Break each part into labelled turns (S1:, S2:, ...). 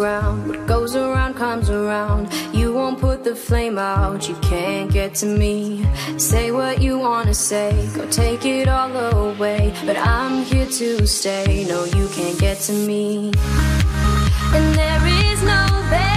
S1: Ground. What goes around comes around. You won't put the flame out. You can't get to me. Say what you wanna say. Go take it all away. But I'm here to stay. No, you can't get to me. And there is no barricade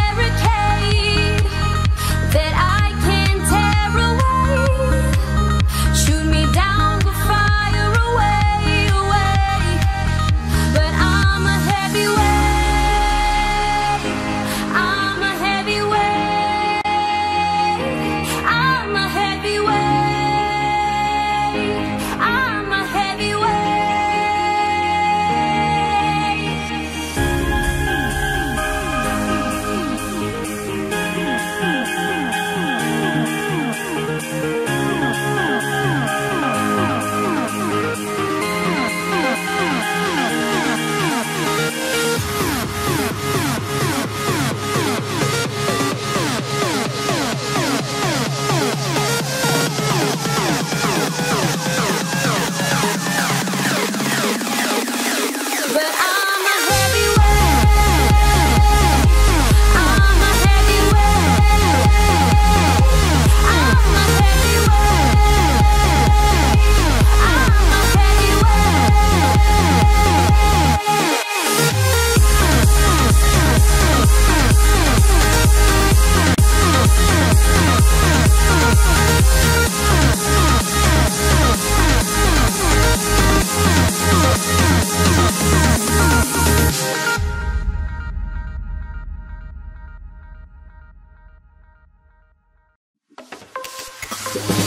S1: Bye.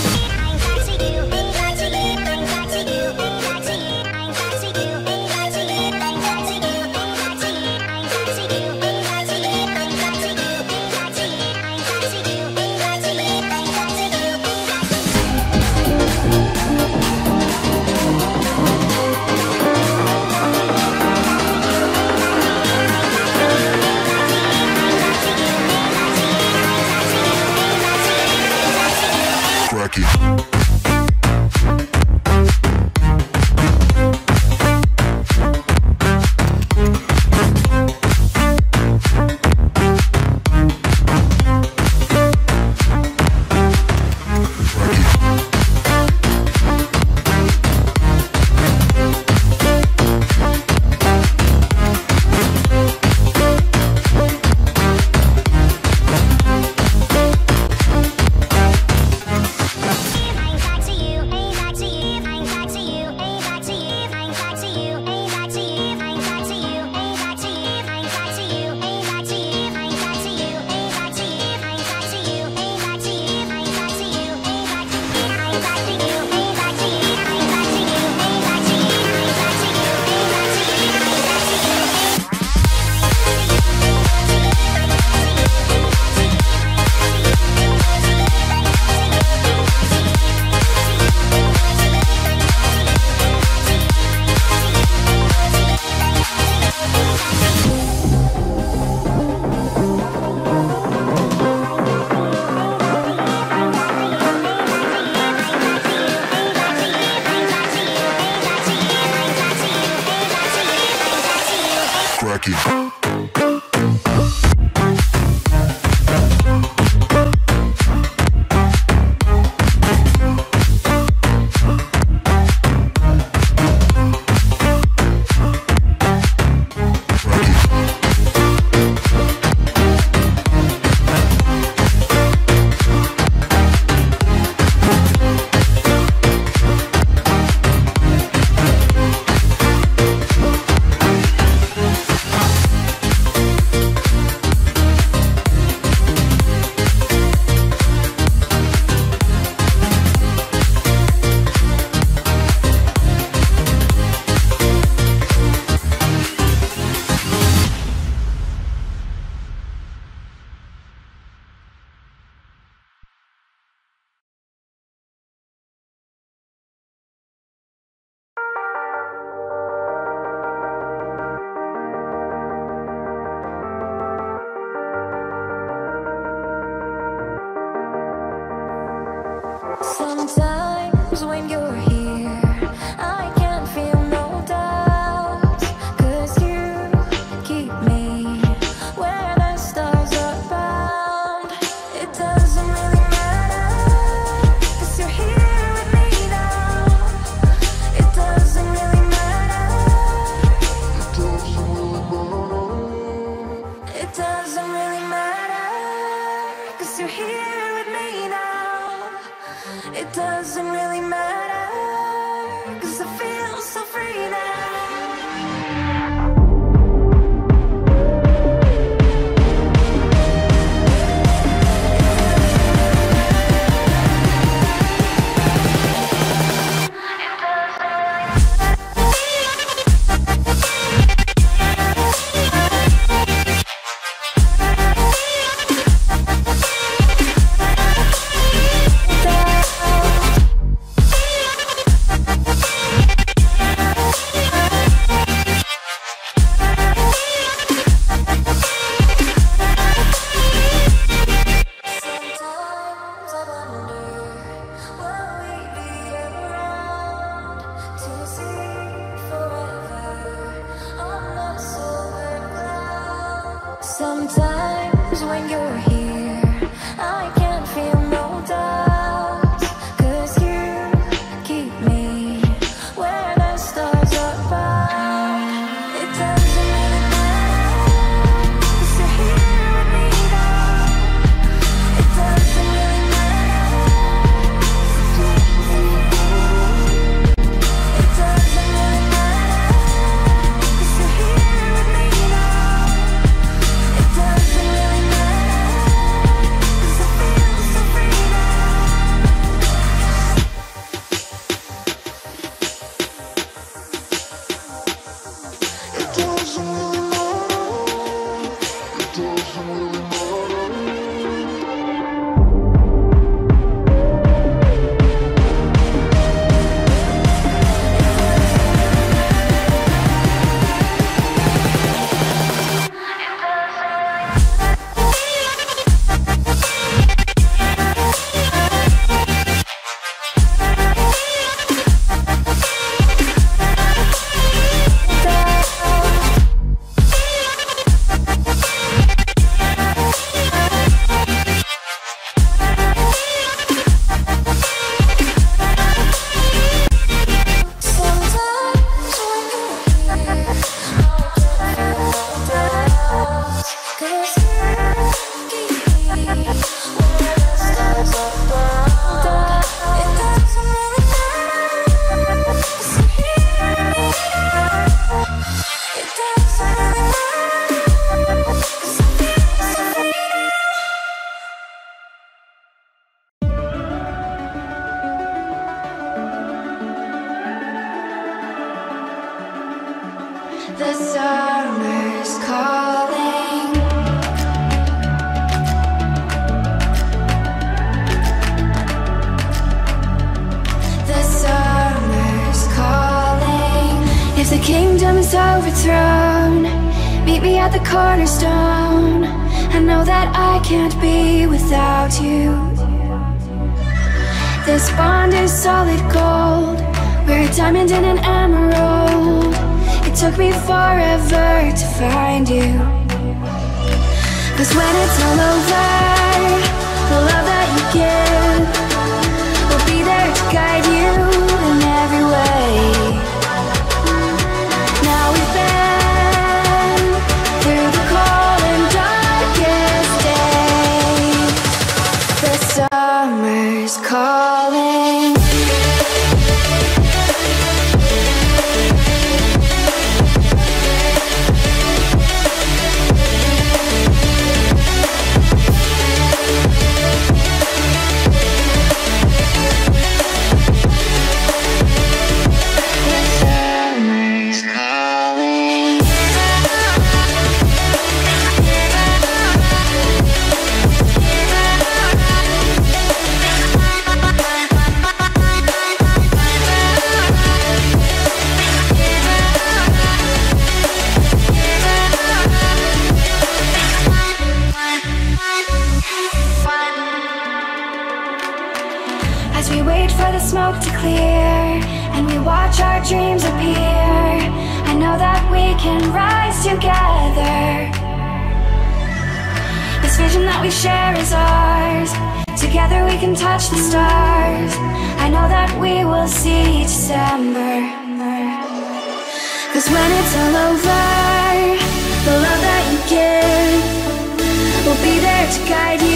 S1: Rocky. you.
S2: This bond is solid gold. We're a diamond and an emerald. It took me forever to find you. Cause when it's all over The love that you give vision that we share is ours. Together we can touch the stars. I know that we will see December. Cause when it's all over The love that you give Will be there to guide you.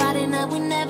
S3: Friday night we never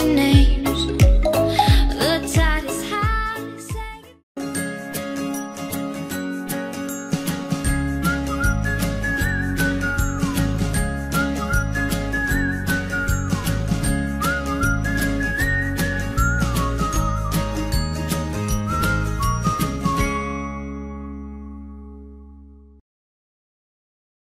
S2: your name.